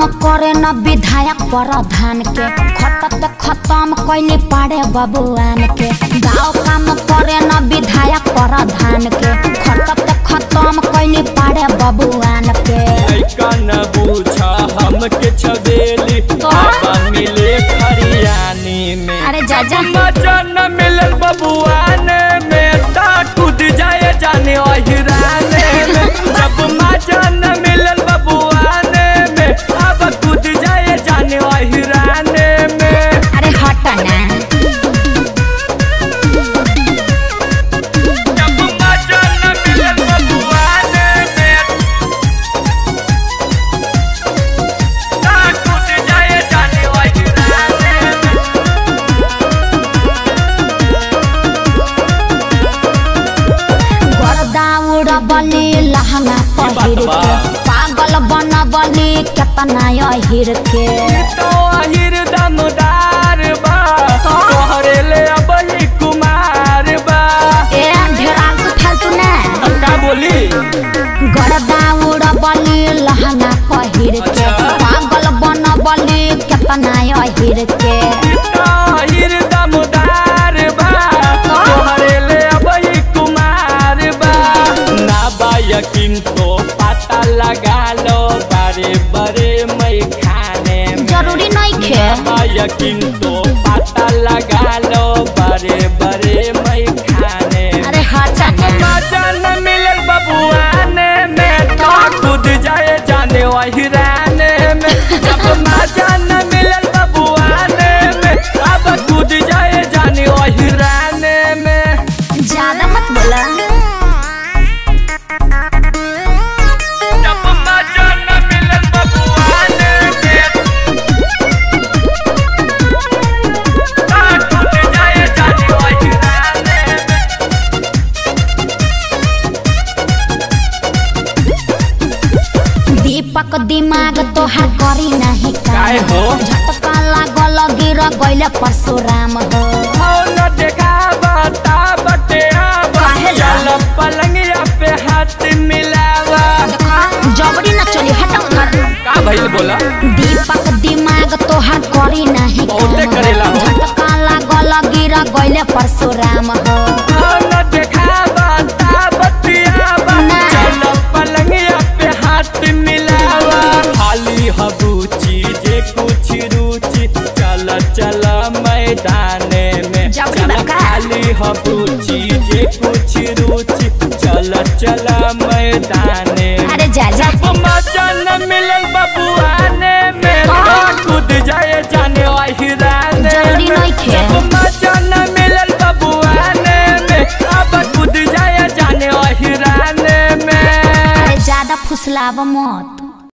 काम करे न विधायक प्रधान के खटत खत्म कैले पाड़े बबुआन के गाँव काम करे न विधायक प्रधान के खटत खत्म कैले पाड़े बबुआन के न छबेली। बाबा मिले खरियानी में अरे जा जा। मिलल बबुआने लहंगा पहिर के। पागल बनबली केतना अहिर के। तो अहिर दमदार बा तोहरे ले अबही कुमार बा। ए ढेरा फालतू ना का बोली? गर्दा उड़बली लहंगा पहिर के। अच्छा। पागल बनबली केतना अहिर के। बारे बरे मैं। खाने में ज़रूरी नहीं खे यकीन तो पता लगा दीपक दिमाग तोहार करी नहीं काहे हो? झटका लागल गिर गइल परशुराम हो हो न देखा बता बटे आवा। काहे ला? चल पलंगिया पे हाथ मिलावा। जबरी न चली हटो घर का भइल बोला? दीपक दिमाग तोहार करी नहीं बहुते करेला हो। झटका लागल गिर गइल परशुराम हो कुछ रुचि चल चल मैदान में चल। खाली हबूची जे कुछ रुचि चल चल मैदान में अरे जा जा मज़ा मिलल बबुआने में हाँ। कूद जाए जाने। जब मिलल बबुआने में अब कूद जाए जाने में अरे ज़्यादा फुसलाव मत